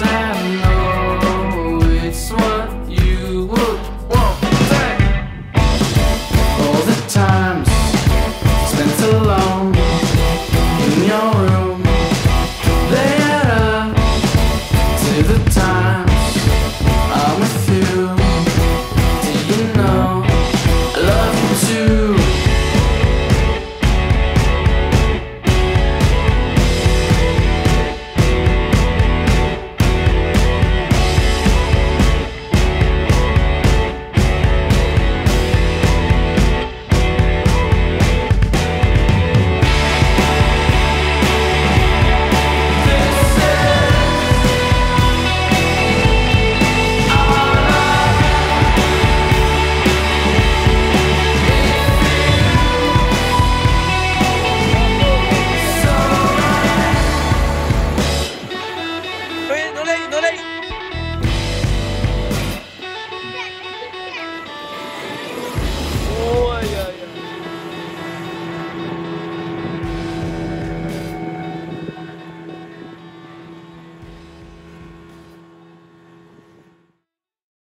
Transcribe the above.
sound.